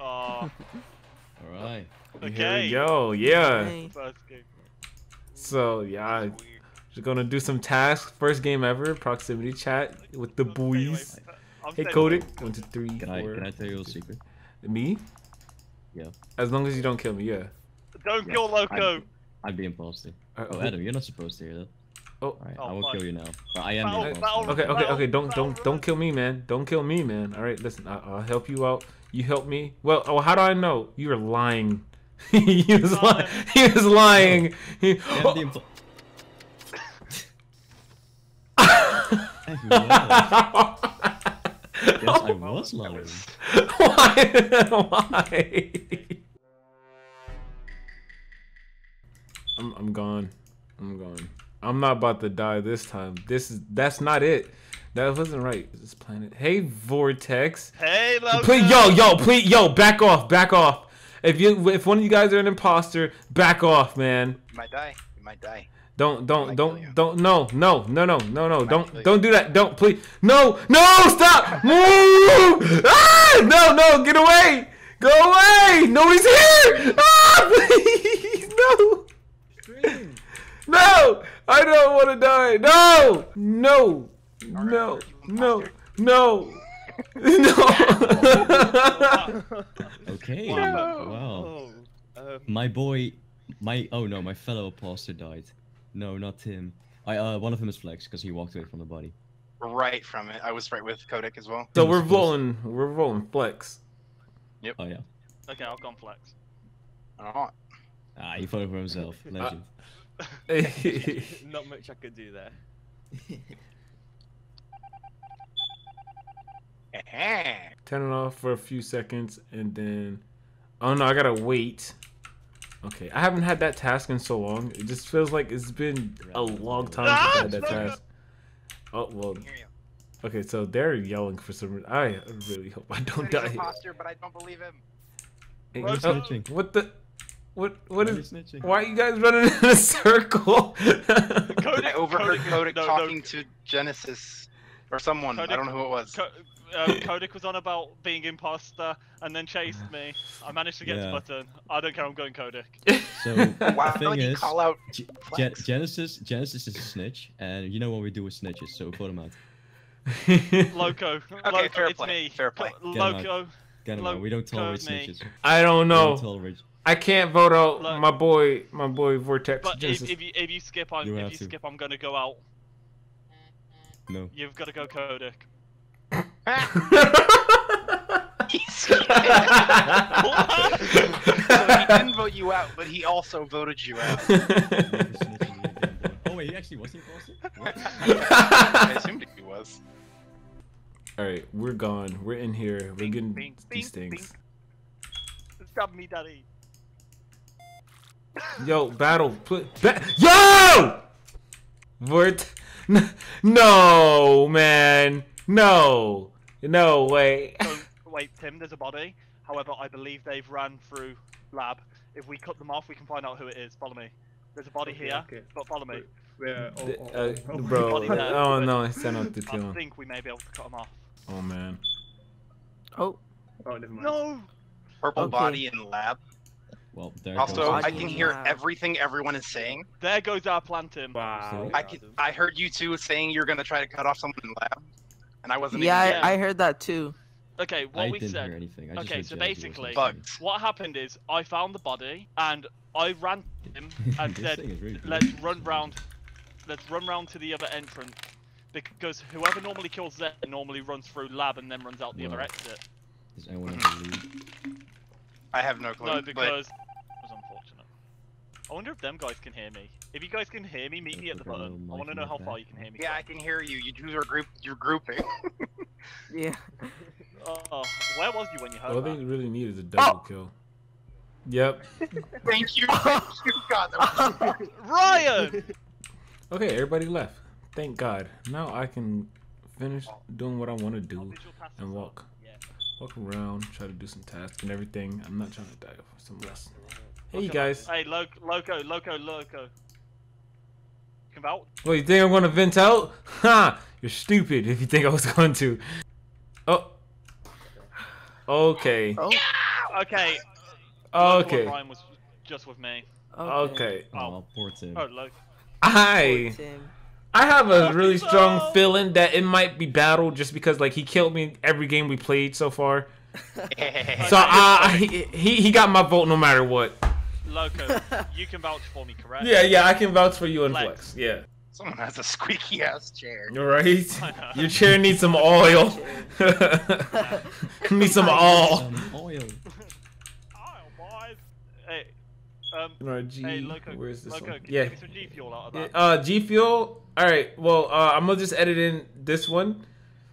Oh, All right. okay. Here we go. Yeah. Hey. So yeah, just gonna do some tasks. First game ever. Proximity chat with the Anyway, boys. I'm Hey saying- Kodak. One, two, three, Can I four. can I tell you a secret? Me? Yeah. As long as you don't kill me, yeah. Don't Yeah, kill Loco. I'm, I'm the imposter. Uh, Oh, Adam, you're not supposed to hear that. Oh. All right, I Oh, will fuck. kill you now. But I am Battle- the imposter. battle- Okay, okay, okay. Don't, don't, don't kill me, man. Don't kill me, man. All right, listen. I, I'll help you out. You help me. Well, oh, how do I know? You were lying. he was lying. He was lying. He... I am the imposter. yes, I was lying. Why? Why? I'm, I'm gone. I'm gone. I'm not about to die this time. This is that's not it. That wasn't right. This planet. Hey, Vortex. Hey, Loco. Please, yo, yo, please, yo, back off, back off. If you, if one of you guys are an imposter, back off, man. You might die. You might die. Don't, don't, don't, don't, no, no, no, no, no, no, don't, don't do that. Don't, please, no, no, stop, move, ah, no, no, get away, go away, nobody's here, ah, please, no, no, I don't want to die, no, no, no, no, no, no. Okay. Wow. Wow. Oh, um, My boy, my oh no, my fellow imposter died. No, not him. I uh, one of them is Flex because he walked away from the body. Right from it. I was right with Kodak as well. So we're rolling, we're rolling flex. Yep. Oh yeah. okay, I'll go on flex. Alright. Ah, he voted for himself. Legend. Not much I could do there. Turn it off for a few seconds and then oh no i gotta wait. Okay i haven't had that task in so long. It just feels like it's been a long time since i had that ah! task. Oh well. Okay so they're yelling for some reason i really hope i don't die an here. imposter, but I don't believe him. Hey, Why oh, snitching? what the what what Why are is you snitching? why are you guys running in a circle? Kodak, I overheard Kodak- Kodak no, no, talking to Genesis or someone. I don't know who it was. Ko- um, Kodak was on about being imposter and then chased me. I managed to get Yeah. to button. I don't care. I'm going Kodak. So Why the thing is, call out Ge- Gen- Flex? Genesis Genesis is a snitch, and you know what we do with snitches, so vote him out. Loco. Loco, fair it's play, me. fair play. Lo- Get. Loco. Get him Lo- out. We don't tolerate snitches. i don't We don't know tolerate. i can't vote out Look. my boy my boy vortex But if, Genesis. if you if you skip, I'm You if you to. skip, I'm gonna go out. No. You've got to go Kodak. He's- so he didn't vote you out, but he also voted you out. oh wait, he actually was the imposter? I assumed he was. All right, we're gone. We're in here. We're Bing, getting bing, these bing, things. Stop me, daddy. Yo, battle. Put ba- Yo! Vort. N- No, man. No. No way. So wait, Tim, there's a body. However, I believe they've ran through lab. If we cut them off, we can find out who it is. Follow me. There's a body Okay, here, okay. but follow me. Where, oh, D- uh, bro. There, Oh no, I sent out the I think we may be able to cut them off. Oh man. Oh, Oh, never mind. No! Purple Okay. body in lab. Well, there Also, goes. I can hear lab. everything everyone is saying. There goes our plan, Tim. Wow. I can, I heard you two saying you're gonna try to cut off someone in lab, and I wasn't. yeah, even I, I heard that too. Okay, what I we didn't said. hear anything. I just Okay, heard so Jazzy basically- snitching. What happened is I found the body and I ran to him and This said, really "Let's run round, let's run round to the other entrance." Because whoever normally kills Zed normally runs through lab and then runs out the other exit. Does anyone have a lead? I have no clue. No, because it was unfortunate. I wonder if them guys can hear me. If you guys can hear me, meet me at the Put a button. I want to know the how far you can hear me. yeah, I can hear you. You two are group. You're grouping. Yeah. Oh, where was you when you heard All that? they really need is a oh! double kill. Yep. Thank you. Thank you, God. That Ryan! Okay, everybody left. Thank God. Now I can finish doing what I want to Oh, do and walk. Yeah. Walk around, try to do some tasks and everything. I'm not trying to die for some rest. Hey, Look you guys. Hey, Loco, Loco, Loco, Loco. You can vouch? Well, you think I'm gonna vent out? Ha! You're stupid if you think I was going to. Oh. Okay. Oh, Okay. Oh, okay. Ryan was just with me. Okay. Oh, poor Tim. Oh, look. I I have a really Fucking strong feeling that it might be battle just because like he killed me every game we played so far. So uh, he, he he got my vote no matter what. Loco, you can vouch for me, correct? Yeah, yeah, I can vouch for you and Flex. Flex. Yeah. Someone has a squeaky ass chair. All right. I know. Your chair needs some oil. Need some oil. Some oil. Oh, boys. Hey, um, No, G. hey, Loco. Where's this Loco, one? Yeah. give me some G fuel out of that? Uh, G Fuel. All right. Well, uh, I'm gonna just edit in this one.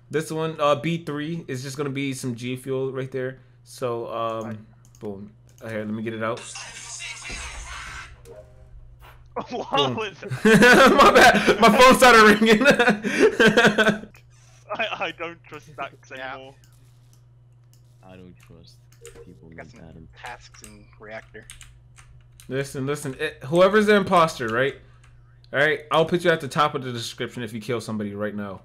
This one, uh, B3 is just gonna be some G Fuel right there. So, um, boom. Uh, Here, let me get it out. what boom. was? My bad. My phone started ringing. I, I don't trust stacks Yeah. anymore. I don't trust people Got like some Adam. tasks in reactor. listen, listen. It, whoever's the imposter, right? All right. I'll put you at the top of the description if you kill somebody right now.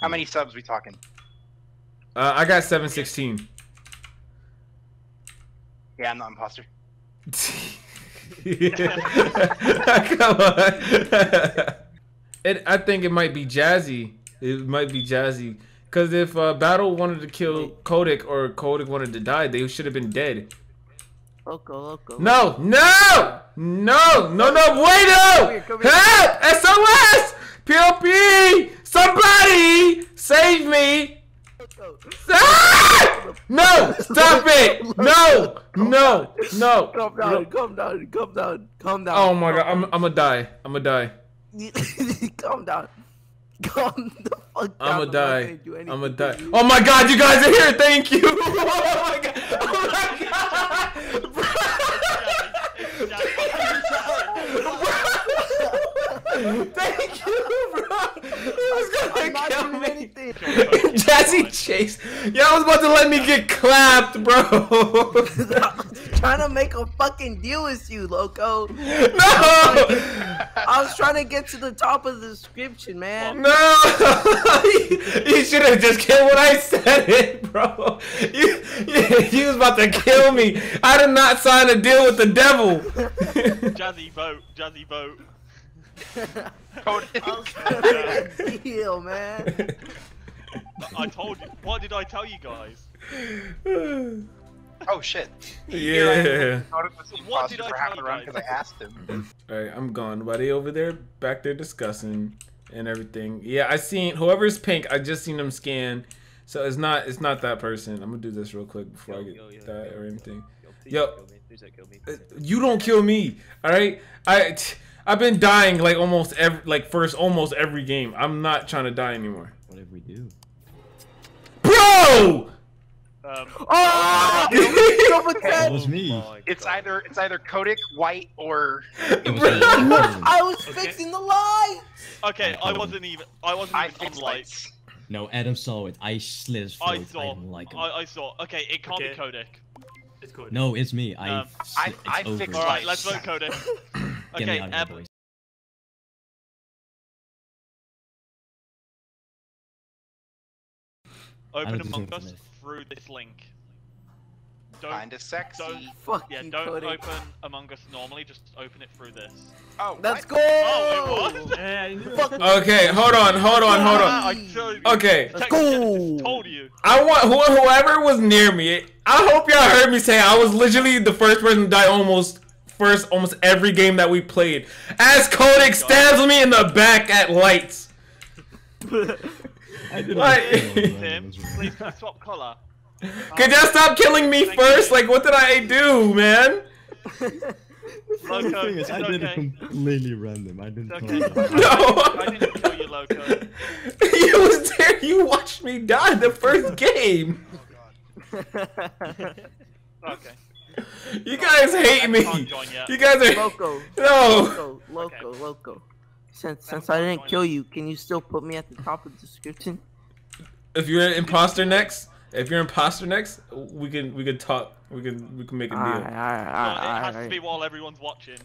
How many subs we talking? Uh, I got 716. Yeah, I'm not imposter. Come on. it, I think it might be Jazzy. It might be Jazzy. Because if uh, Battle wanted to kill Kodak or Kodak wanted to die, they should have been dead. Loco, loco. No, no, no, no, no, wait Come here, up! come here. Help! SOS! POP! Somebody! Save me! No! Stop it! No! No! No! Calm down, calm down, calm down, calm down. Oh my god, I'm, I'm gonna die. I'm gonna die. calm down. Calm the fuck down. I'm gonna die. I'm gonna die. Oh my god, you guys are here! Thank you! Oh my god! Oh my god! Thank you, bro! He was I'm gonna not kill doing me! anything. Jazzy Chase! Y'all was about to let me get clapped, bro! I was trying to make a fucking deal with you, loco. No! I was trying to get to the top of the description, man. No! you should have just killed when I said it, bro. You, you, you was about to kill me. I did not sign a deal with the devil. Jazzy vote, Jazzy vote. Code. I was trying to make a deal, man. I told you. What did I tell you guys? Oh shit. yeah. Kodak was What did I tell you guys? because I asked him. All right, I'm gone. But they over there, back there discussing and everything. Yeah, I seen whoever's pink. I just seen them scan. So it's not it's not that person. I'm gonna do this real quick before I get Yo, yo, yo, that yo. or anything. Yo, Yo. don't kill me. Don't kill me. Please don't You don't kill me, all right? I t- I've been dying like almost every like first almost every game. I'm not trying to die anymore, Whatever we do. Bro. Um, Oh! Double That was me. Oh It's God. either it's either Kodak, White, or It was Bro. me. I was Okay. fixing the light. okay, I wasn't even. I wasn't I even on lights. lights. No, Adam saw it. I slit his. I I, saw. don't like. I, I saw. Okay, it can't Okay. be Kodak. It's good. No, it's me. I. Um, I- it's I over. fixed All right, Lights. let's vote Kodak. Okay, out open Among Us through this link. Don't. Kinda sexy. don't- Fuck Yeah, don't Cody. open Among Us normally. Just open it through this. Oh, Let's what? go. Oh, it was. Yeah, I knew it. Fuck. Okay, hold on, hold on, hold on. I. Okay, Let's go. Told you. I want who, whoever was near me. I hope y'all heard me say I was literally the first person to die almost first almost every game that we played. As Kodak stabs oh me in the back at lights. I didn't Like- know, Tim, it was wrong. please can you swap color. Could y'all um, stop killing me Thank first? you. Like, what did I do, man? Loco, thing is, it's I did it completely random. I didn't. It's plan okay. No. I didn't kill you, Loco. you was there. You watched me die the first game. Oh God. Okay. You guys hate me. can't join yet. You guys are Loco. no. Loco, loco, Okay. loco. Since since I didn't kill you, can you still put me at the top of the description? If you're an imposter next, if you're an imposter next, we can we can talk. We can we can make a deal. Alright, alright, Well, it has to be while everyone's watching.